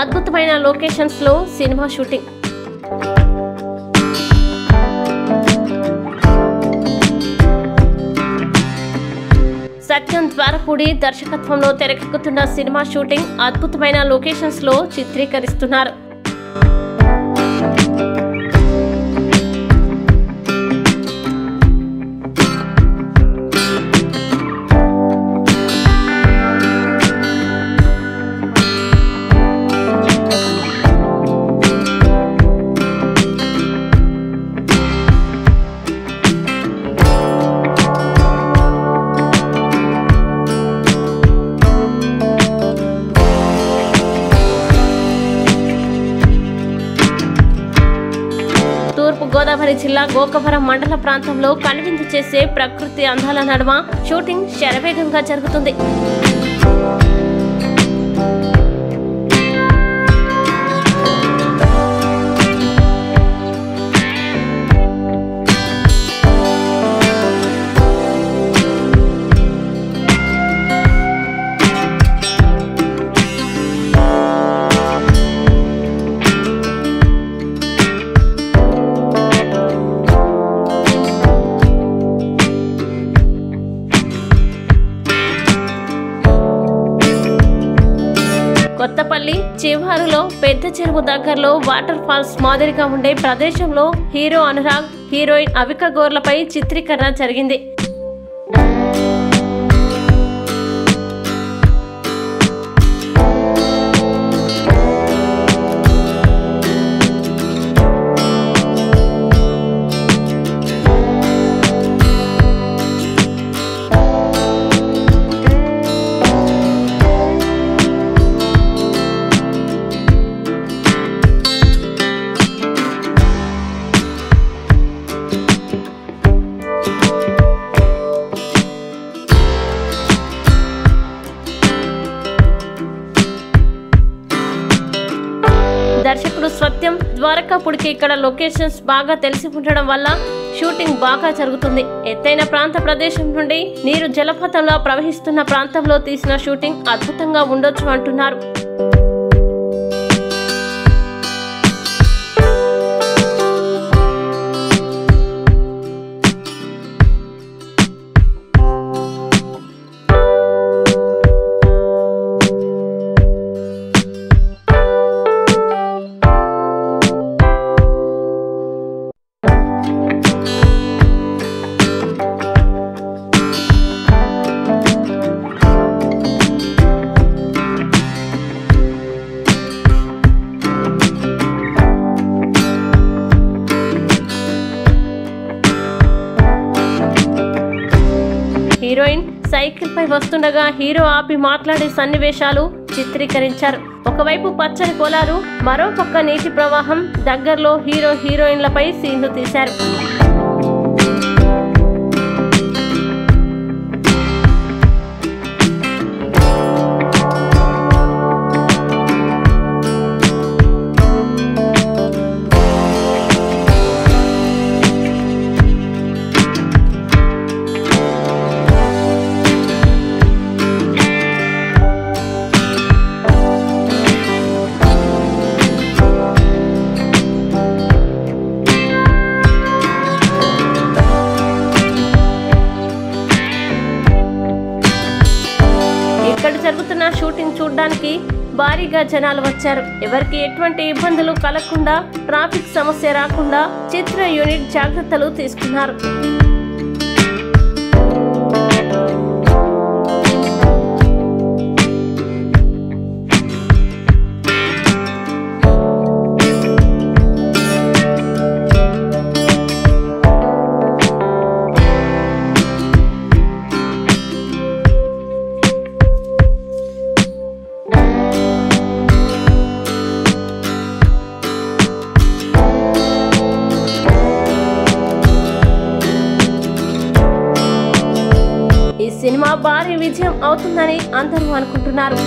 అద్భుతమైన లొకేషన్స్లో cinema shooting Satyam Dwarapudi దర్శకత్వంలో తెరకెక్కుతున్న సినిమా షూటింగ్ అద్భుతమైన లొకేషన్స్లో చిత్రీకరిస్తున్నారు. గోదావరి జిల్లా గోకవరం మండల ప్రాంతంలో కనువిందు చేసే ప్రకృతి అందాల నడుమ షూటింగ్ శరవేగంగా జరుగుతుంది. చివరిలో పెద్ద చెరువు దగ్గరలో వాటర్ ఫాల్స్ మాదిరిగా ఉండే ప్రదేశంలో హీరో అనురాగ్ హీరోయిన్ అవిక గోర్లపై చిత్రీకరణ జరిగింది. దర్శకుడు ద్వారకాపుడికి ఇక్కడ లొకేషన్స్ బాగా తెలిసి ఉండడం వల్ల షూటింగ్ బాగా జరుగుతుంది. ఎత్తైన ప్రాంత ప్రదేశం నుండి నీరు జలపాతంలో ప్రవహిస్తున్న ప్రాంతంలో తీసిన షూటింగ్ అద్భుతంగా ఉండొచ్చు అంటున్నారు. సైకిల్ వస్తుండగా హీరో ఆపి మాట్లాడే సన్నివేశాలు చిత్రీకరించారు. ఒకవైపు పచ్చని పొలాలు మరో పక్క నీటి ప్రవాహం దగ్గరలో హీరో హీరోయిన్లపై సీన్లు తీశారు. జరుగుతున్న షూటింగ్ చూడడానికి భారీగా జనాలు వచ్చారు. ఎవరికి ఎటువంటి ఇబ్బందులు కలగకుండా ట్రాఫిక్ సమస్య రాకుండా చిత్ర యూనిట్ జాగ్రత్తలు తీసుకున్నారు. ఈ సినిమా భారీ విజయం అవుతుందని అందరూ అనుకుంటున్నారు.